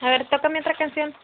A ver, tócame otra canción.